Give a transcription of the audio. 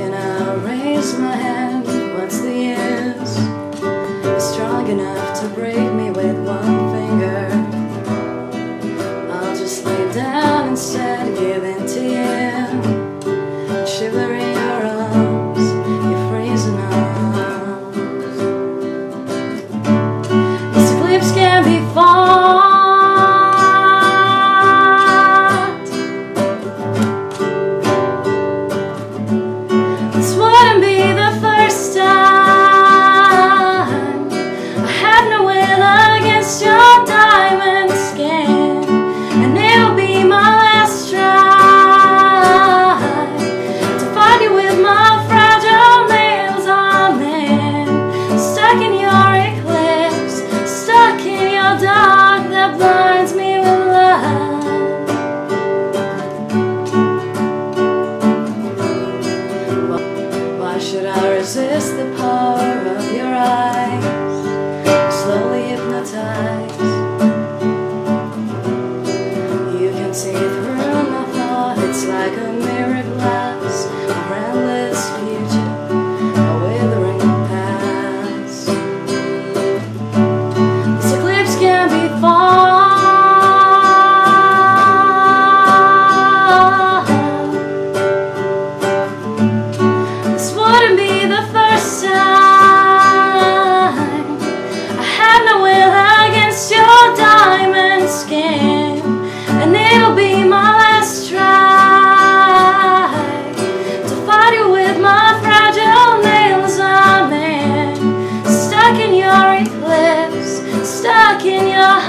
Can I raise my hand? What's the use? You're strong enough to break me with one finger. I'll just lay down instead, give in to you. Shiver in your arms, you're freezing arms. These clips can be falling resist the power of your eyes. Slowly hypnotize. You can see through stuck in your